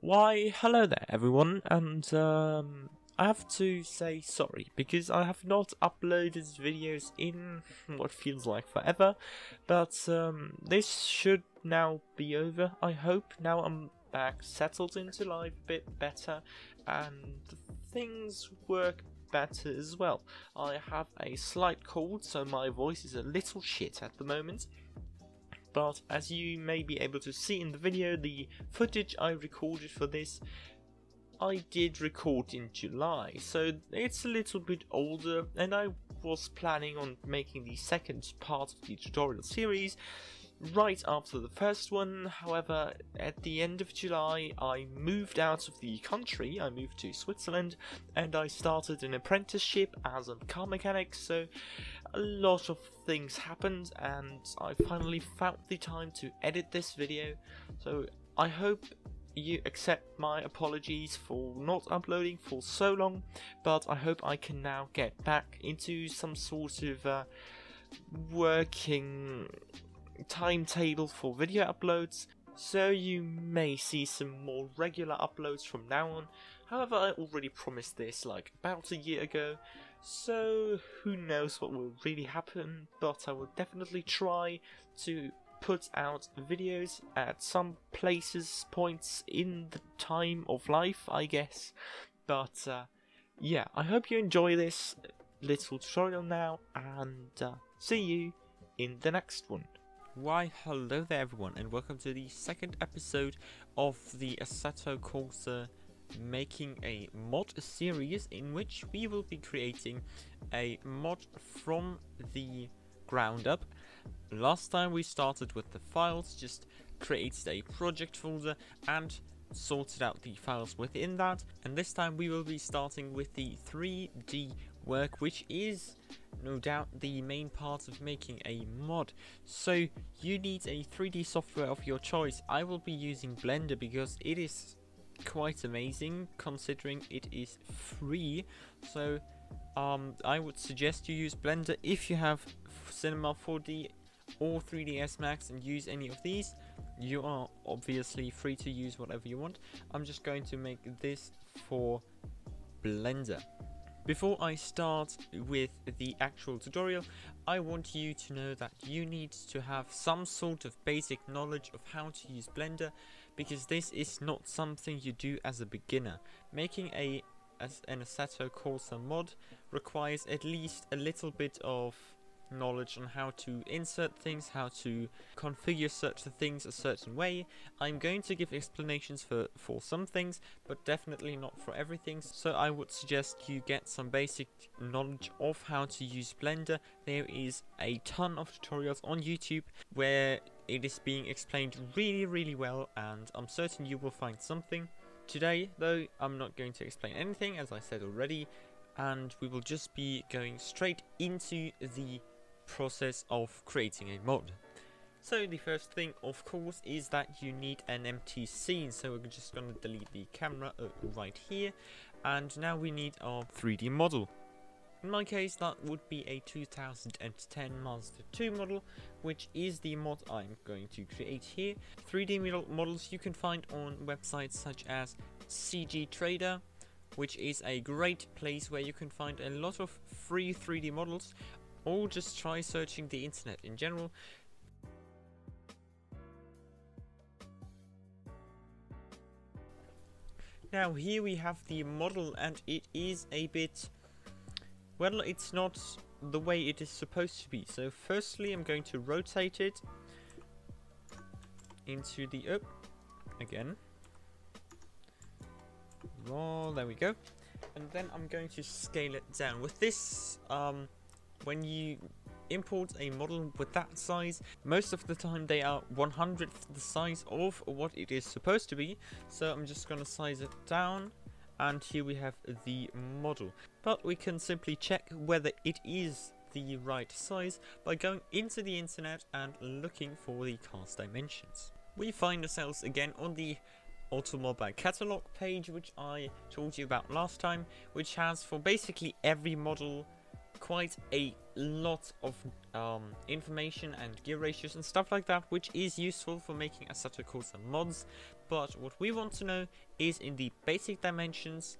Why, hello there everyone, and um, I have to say sorry because I have not uploaded videos in what feels like forever, but um, this should now be over, I hope. Now I'm back, settled into life a bit better, and things work better as well. I have a slight cold, so my voice is a little shit at the moment but as you may be able to see in the video, the footage I recorded for this, I did record in July, so it's a little bit older, and I was planning on making the second part of the tutorial series, right after the first one. However, at the end of July, I moved out of the country, I moved to Switzerland, and I started an apprenticeship as a car mechanic, so a lot of things happened, and I finally found the time to edit this video. So I hope you accept my apologies for not uploading for so long, but I hope I can now get back into some sort of uh, working timetable for video uploads, so you may see some more regular uploads from now on. However, I already promised this like about a year ago, so who knows what will really happen, but I will definitely try to put out videos at some places, points in the time of life, I guess. But uh, yeah, I hope you enjoy this little tutorial now, and uh, see you in the next one. Why, hello there everyone, and welcome to the second episode of the Assetto Corsa making a mod series in which we will be creating a mod from the ground up. Last time we started with the files, just created a project folder and sorted out the files within that and this time we will be starting with the 3D work which is no doubt the main part of making a mod. So you need a 3D software of your choice. I will be using Blender because it is quite amazing considering it is free. So um, I would suggest you use Blender if you have Cinema 4D or 3ds Max and use any of these. You are obviously free to use whatever you want. I'm just going to make this for Blender. Before I start with the actual tutorial, I want you to know that you need to have some sort of basic knowledge of how to use Blender because this is not something you do as a beginner. Making a as an Assetto Corsa mod requires at least a little bit of knowledge on how to insert things, how to configure certain things a certain way. I'm going to give explanations for, for some things, but definitely not for everything, so I would suggest you get some basic knowledge of how to use Blender. There is a ton of tutorials on YouTube where it is being explained really really well and I'm certain you will find something. Today though I'm not going to explain anything as I said already and we will just be going straight into the process of creating a mod. So the first thing of course is that you need an empty scene so we're just going to delete the camera uh, right here and now we need our 3D model. In my case that would be a 2010 Mazda 2 model which is the mod I'm going to create here. 3D models you can find on websites such as CG Trader which is a great place where you can find a lot of free 3D models or just try searching the internet in general. Now here we have the model and it is a bit, well it's not the way it is supposed to be. So firstly I'm going to rotate it into the up again. Oh, there we go. And then I'm going to scale it down. With this um, when you import a model with that size, most of the time they are 100th the size of what it is supposed to be. So I'm just going to size it down and here we have the model. But we can simply check whether it is the right size by going into the internet and looking for the cast dimensions. We find ourselves again on the Automobile catalog page which I told you about last time which has for basically every model quite a lot of um, information and gear ratios and stuff like that, which is useful for making Assetto Corsa mods. But what we want to know is in the basic dimensions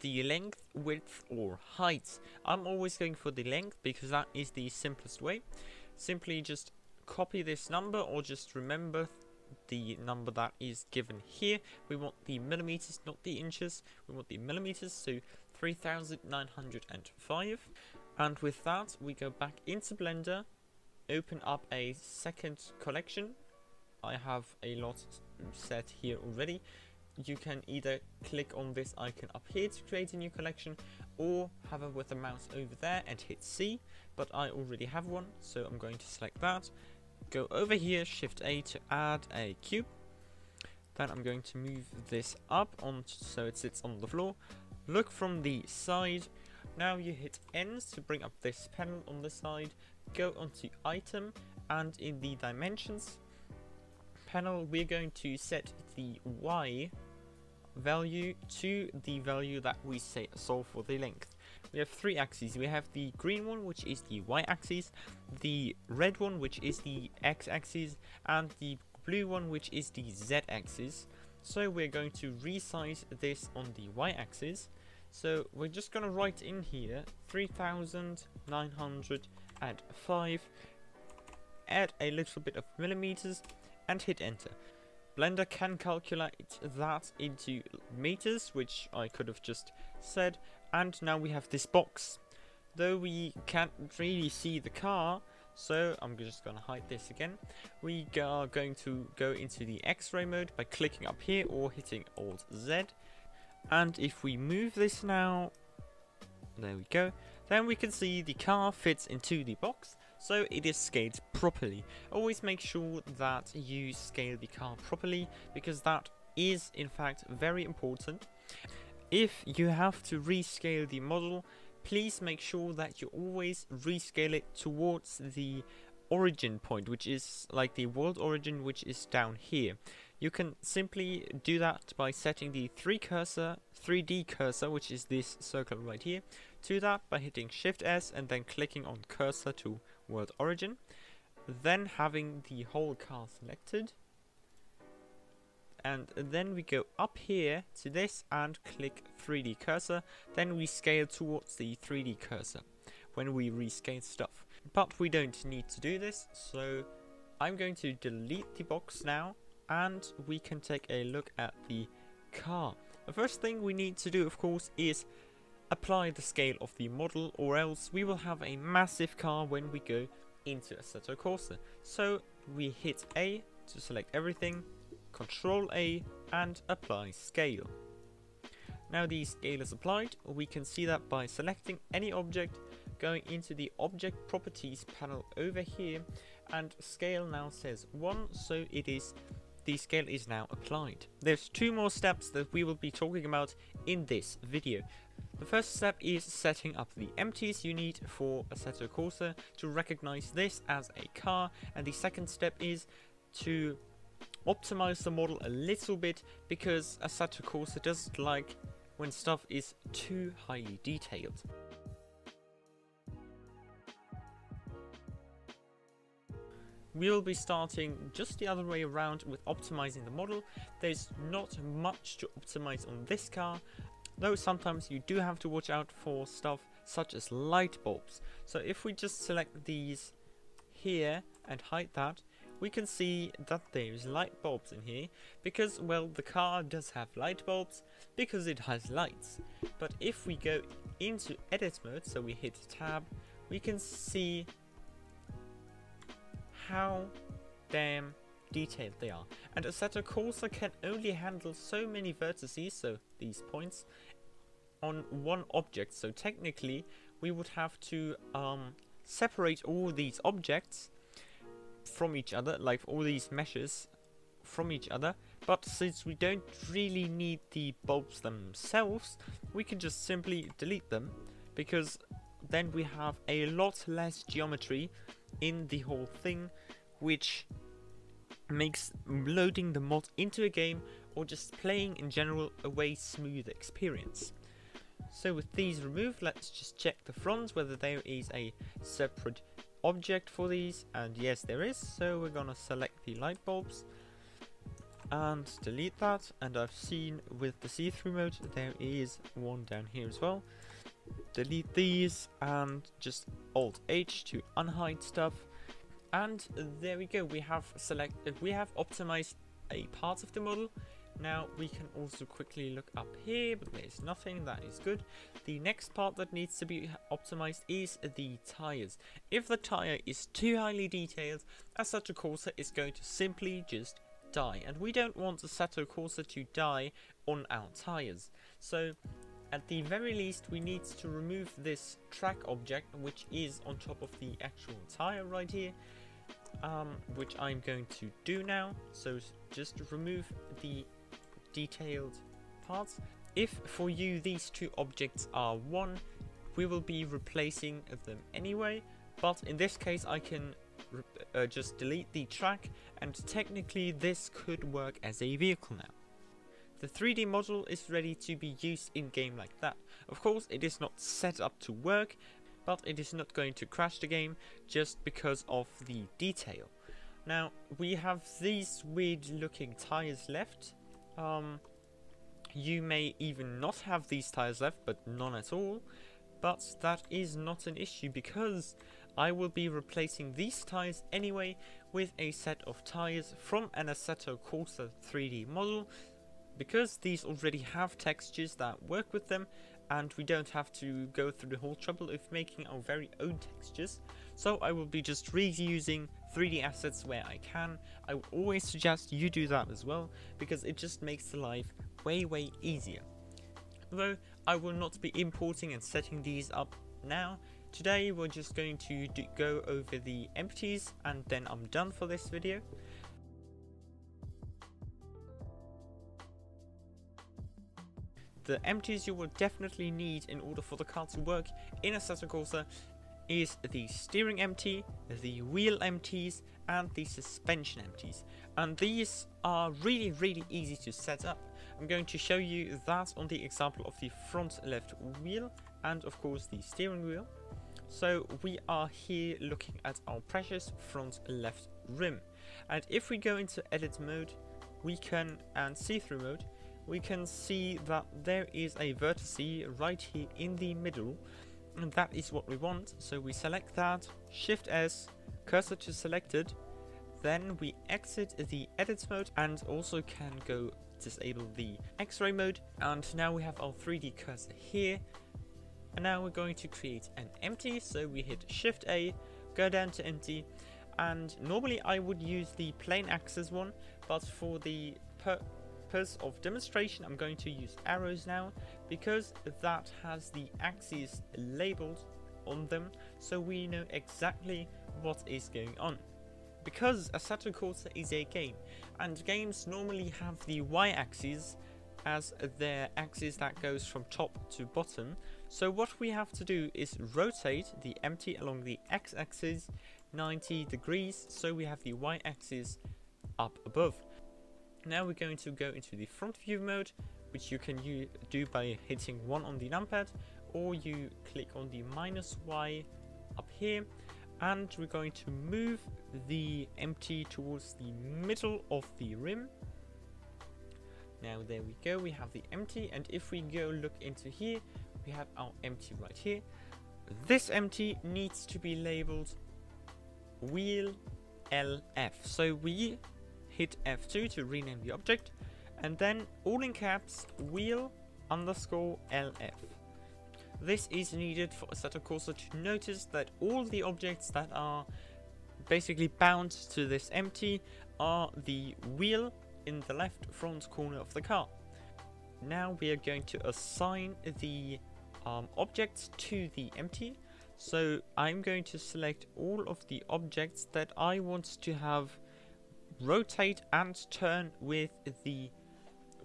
the length, width or height. I'm always going for the length because that is the simplest way. Simply just copy this number or just remember the number that is given here. We want the millimeters, not the inches. We want the millimeters, so 3905. And with that, we go back into Blender, open up a second collection. I have a lot set here already. You can either click on this icon up here to create a new collection or hover with the mouse over there and hit C, but I already have one, so I'm going to select that go over here, shift A to add a cube. Then I'm going to move this up on so it sits on the floor. Look from the side. Now you hit N to bring up this panel on the side. Go onto item and in the dimensions panel we're going to set the Y value to the value that we say solve for the length we have three axes. We have the green one, which is the y-axis, the red one, which is the x-axis, and the blue one, which is the z-axis. So we're going to resize this on the y-axis. So we're just going to write in here 3905, add a little bit of millimeters, and hit enter. Blender can calculate that into meters, which I could have just said, and now we have this box. Though we can't really see the car, so I'm just going to hide this again. We are going to go into the x-ray mode by clicking up here or hitting Alt Z. And if we move this now, there we go, then we can see the car fits into the box, so it is scaled properly. Always make sure that you scale the car properly, because that is in fact very important. If you have to rescale the model, please make sure that you always rescale it towards the origin point, which is like the world origin, which is down here. You can simply do that by setting the 3 cursor, 3D cursor, which is this circle right here, to that by hitting Shift S and then clicking on cursor to world origin. Then having the whole car selected, and then we go up here to this and click 3D cursor. Then we scale towards the 3D cursor when we rescale stuff. But we don't need to do this so I'm going to delete the box now and we can take a look at the car. The first thing we need to do of course is apply the scale of the model or else we will have a massive car when we go into Assetto Corsa so we hit A to select everything Control A and apply scale. Now the scale is applied, we can see that by selecting any object, going into the object properties panel over here and scale now says 1 so it is the scale is now applied. There's two more steps that we will be talking about in this video. The first step is setting up the empties you need for Assetto Corsa to recognize this as a car and the second step is to optimize the model a little bit because Assetto Corsa doesn't like when stuff is too highly detailed. We'll be starting just the other way around with optimizing the model. There's not much to optimize on this car, though sometimes you do have to watch out for stuff such as light bulbs. So if we just select these here and hide that, we can see that there's light bulbs in here because well the car does have light bulbs because it has lights but if we go into edit mode so we hit tab we can see how damn detailed they are and Assetto Corsa can only handle so many vertices so these points on one object so technically we would have to um, separate all these objects from each other, like all these meshes from each other. But since we don't really need the bulbs themselves, we can just simply delete them because then we have a lot less geometry in the whole thing, which makes loading the mod into a game or just playing in general a way smoother experience. So with these removed, let's just check the fronds whether there is a separate object for these. And yes there is. So we're gonna select the light bulbs and delete that. And I've seen with the see-through mode there is one down here as well. Delete these and just alt H to unhide stuff. And there we go. We have selected we have optimized a part of the model now we can also quickly look up here but there's nothing. That is good. The next part that needs to be optimized is the tires. If the tire is too highly detailed Assetto Corsa is going to simply just die and we don't want Assetto Corsa to die on our tires. So at the very least we need to remove this track object which is on top of the actual tire right here um, which I'm going to do now. So just remove the detailed parts if for you these two objects are one we will be replacing them anyway but in this case I can uh, just delete the track and technically this could work as a vehicle now. The 3D model is ready to be used in game like that. Of course it is not set up to work but it is not going to crash the game just because of the detail. Now we have these weird looking tires left. Um, you may even not have these tires left but none at all. But that is not an issue because I will be replacing these tires anyway with a set of tires from an Assetto Corsa 3D model because these already have textures that work with them and we don't have to go through the whole trouble of making our very own textures. So I will be just reusing 3D assets where I can. I would always suggest you do that as well because it just makes the life way way easier. Though I will not be importing and setting these up now Today we're just going to do, go over the empties and then I'm done for this video. The empties you will definitely need in order for the car to work in Assetto Corsa is the steering empty, the wheel empties and the suspension empties. And these are really really easy to set up. I'm going to show you that on the example of the front left wheel and of course the steering wheel. So we are here looking at our precious front left rim. And if we go into edit mode, we can, and see-through mode, we can see that there is a vertice right here in the middle. And that is what we want. So we select that, Shift S, cursor to selected. Then we exit the edit mode and also can go disable the x-ray mode. And now we have our 3D cursor here and now we're going to create an empty, so we hit Shift A, go down to empty, and normally I would use the plain axis one, but for the purpose of demonstration I'm going to use arrows now, because that has the axes labeled on them, so we know exactly what is going on. Because Assetto Corsa is a game, and games normally have the y-axis as their axis that goes from top to bottom, so what we have to do is rotate the empty along the x-axis 90 degrees so we have the y-axis up above. Now we're going to go into the front view mode which you can do by hitting 1 on the numpad or you click on the minus y up here and we're going to move the empty towards the middle of the rim now there we go we have the empty and if we go look into here we have our empty right here. This empty needs to be labeled wheel LF. So we hit F2 to rename the object and then all in caps wheel underscore LF. This is needed for Assetto Corsa to notice that all the objects that are basically bound to this empty are the wheel in the left front corner of the car. Now we are going to assign the um, objects to the empty. So I'm going to select all of the objects that I want to have rotate and turn with the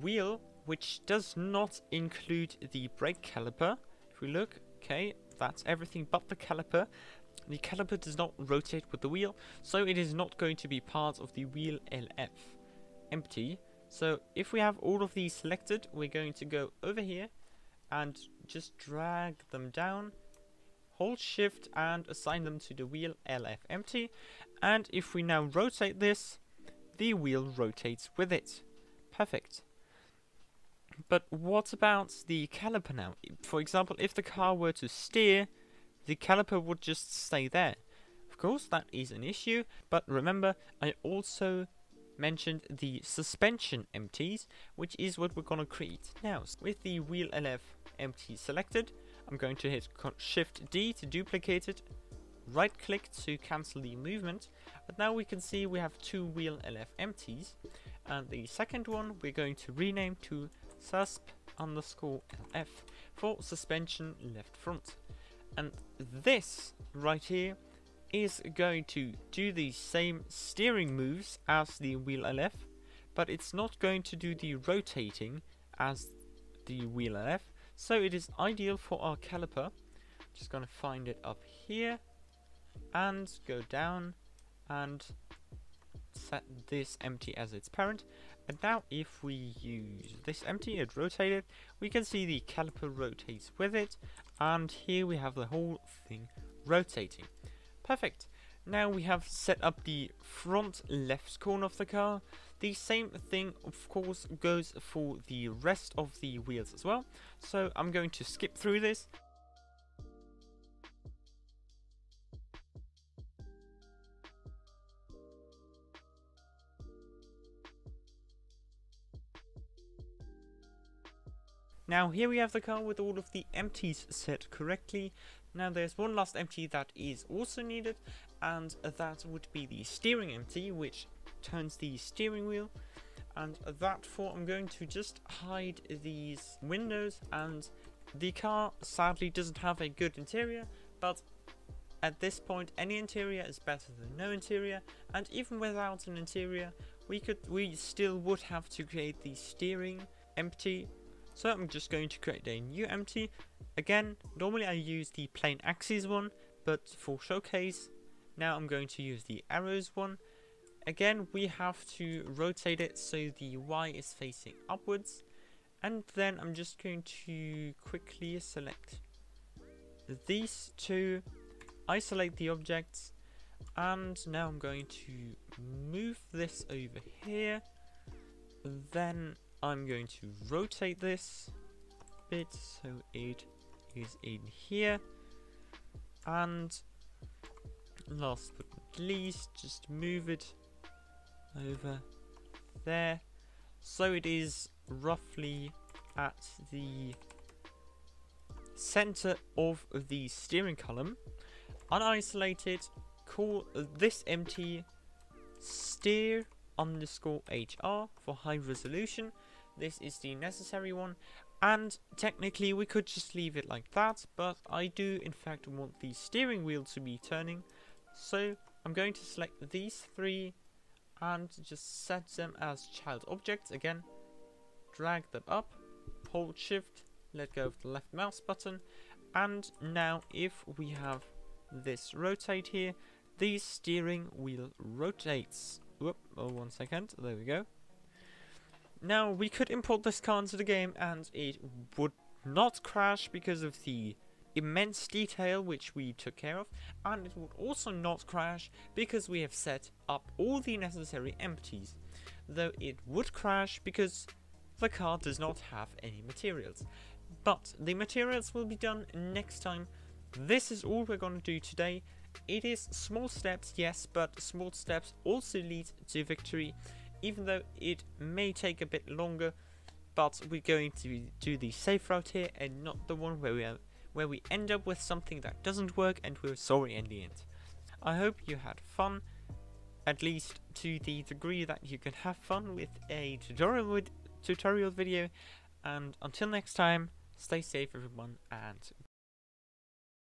wheel, which does not include the brake caliper. If we look, okay, that's everything but the caliper. The caliper does not rotate with the wheel, so it is not going to be part of the wheel LF. Empty. So if we have all of these selected, we're going to go over here and just drag them down hold shift and assign them to the wheel LF empty and if we now rotate this the wheel rotates with it Perfect. But what about the caliper now? For example, if the car were to steer, the caliper would just stay there. Of course, that is an issue, but remember, I also mentioned the suspension empties, which is what we're going to create. Now, with the wheel LF empty selected, I'm going to hit Shift D to duplicate it, right click to cancel the movement, but now we can see we have two wheel LF empties, and the second one we're going to rename to susp underscore LF for suspension left front. And this right here is going to do the same steering moves as the wheel LF, but it's not going to do the rotating as the wheel LF, so it is ideal for our caliper. Just gonna find it up here and go down and set this empty as its parent. And now if we use this empty and rotate it, we can see the caliper rotates with it. And here we have the whole thing rotating. Perfect. Now we have set up the front left corner of the car. The same thing, of course, goes for the rest of the wheels as well. So I'm going to skip through this. Now here we have the car with all of the empties set correctly. Now there's one last empty that is also needed and that would be the steering empty which turns the steering wheel. And that for I'm going to just hide these windows and the car sadly doesn't have a good interior but at this point any interior is better than no interior. And even without an interior we could we still would have to create the steering empty so I'm just going to create a new empty. Again, normally I use the plain axes one, but for showcase, now I'm going to use the arrows one. Again, we have to rotate it so the Y is facing upwards. And then I'm just going to quickly select these two, isolate the objects, and now I'm going to move this over here. Then I'm going to rotate this bit so it is in here. And last but not least, just move it over there. So it is roughly at the center of the steering column. Unisolate it, call this empty steer underscore HR for high resolution this is the necessary one. And technically we could just leave it like that, but I do in fact want the steering wheel to be turning. So I'm going to select these three and just set them as child objects again. Drag them up, hold shift, let go of the left mouse button. And now if we have this rotate here, the steering wheel rotates. Whoop, oh, one second, there we go. Now, we could import this car into the game and it would not crash because of the immense detail which we took care of. And it would also not crash because we have set up all the necessary empties. Though it would crash because the car does not have any materials. But the materials will be done next time. This is all we're going to do today. It is small steps yes but small steps also lead to victory even though it may take a bit longer but we're going to do the safe route here and not the one where we are, where we end up with something that doesn't work and we're sorry in the end. I hope you had fun, at least to the degree that you can have fun with a tutorial, tutorial video, and until next time, stay safe everyone, and